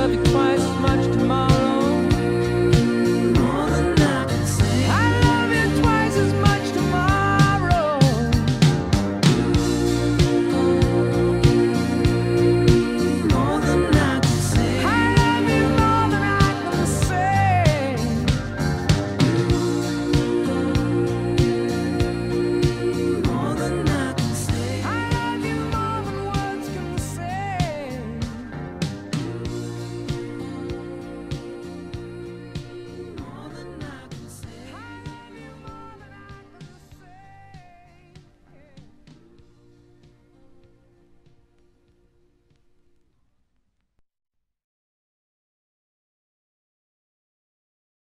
love you twice